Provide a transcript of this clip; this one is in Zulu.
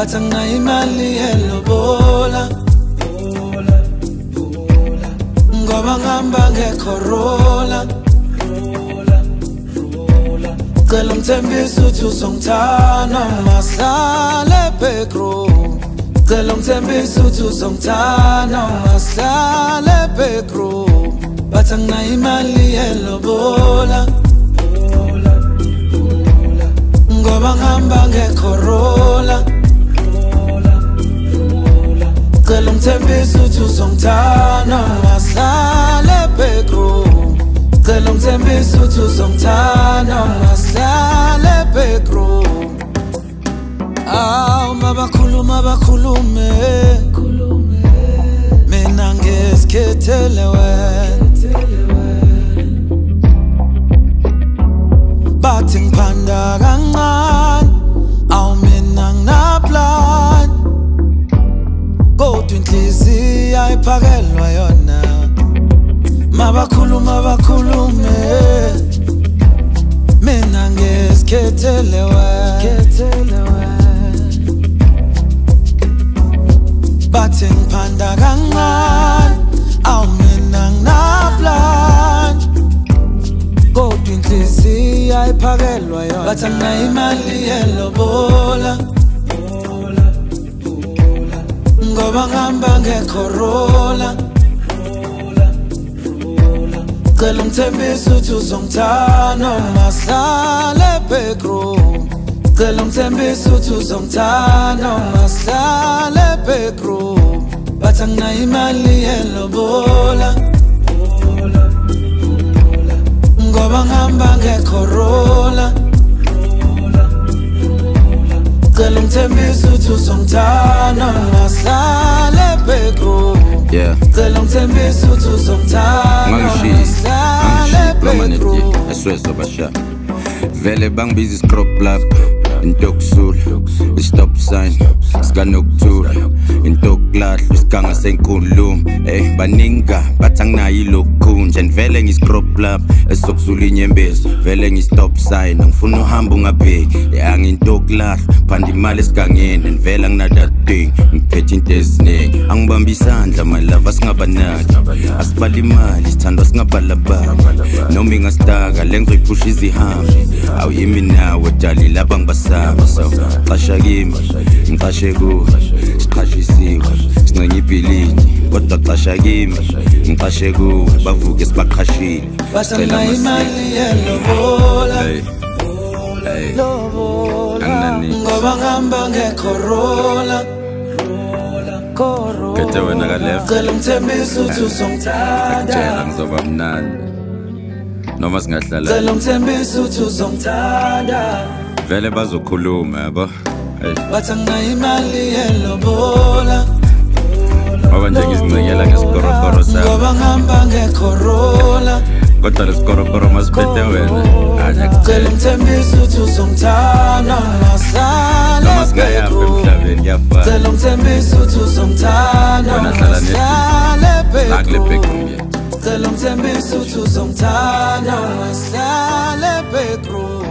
bathi anginayo imali yelobola ngoba ngihamba ngekhorola cela umthembise uthi uzongithanda ungahlale backroom cela umthembise uthi uzongithanda ungahlale backroom bathi anginayo imali yelobola ngoba ngihamba ngekhorola cela umthembise uthi uzongithanda ungahlale backroom cela umthembise uthi uzongithanda ungahlale backroom awu mabakhuluma bakhulume. Mina ngezikhethele wena. Mabakhuluma bakhulume. Mina ngezikhethele wena bathi ngiphanda kancane awu mina nginaplan. Kodwa inhliziyo ayiphakelwa yona. Bathi anginayo imali yelobola. Ngoba ngihamba ngekhorola cela umthembise uthi uzongithanda ungahlale backroom cela umthembise uthi uzongithanda ungahlale backroom bathi anginayo imali yelobola. Ngoba ngihamba ngekhorola cela umthembise uthi uzongithanda ungahlale backroom Yeah. cela umthembise uthi uzongithanda Ngangishisi, energy. I swear, so basha. shot. Vele bang busy scrub black. Into yokusula, i-stop sign, sikanokuthula, into yokulahla, isiganga senkulumo. Eh, baninga, bathi anginayo ilokhunja, vele ngiscrop lapha, esokusula inyembezi, vele ngi-stop sign, angifuna uhamba ungabheki, ya nginto yokulahla, phanda imali esigangeni, and vele anginadading, ngiphethe into eziningi, angibambi isandla, my love, asingabanaki, asibala imali, sithandwa singabalabala, noma ingastaka, le ngizoyiphusha izihambi, awuyimi nawe, dali laba ngibasaba, so, qasha kimi, ngiqashe kuwe, siqashisiwe, sincenye ibhilidi, kodwa qasha kimi, ngiqashe kuwe, bavuke sibaqashile, bathi Cela anginayo amasiko. imali yelobola Hey, hey, lobola Anginaniki. ngoba ngihamba ngekhorola Phethe wena ka left. cela umthembise uthi tshela uzongithanda ngizoba mnandi, noma singahlala, cela umthembise uthi uzongithanda vele bazokhuluma, yabo, bathi anginayo imali yelobola. Ngoba nje ngizincengela ngesikorokoro sami. Ngoba ngihamba ngekhorola kodwa lesikorokoro masiphethe wena. Cela umthembise uthi uzongithanda noma singayaphi backroom. emhlabeni kuyafana cela umthembise uthi uzongithanda Wena hlala Besuthu zomthanda ungahlale bedroom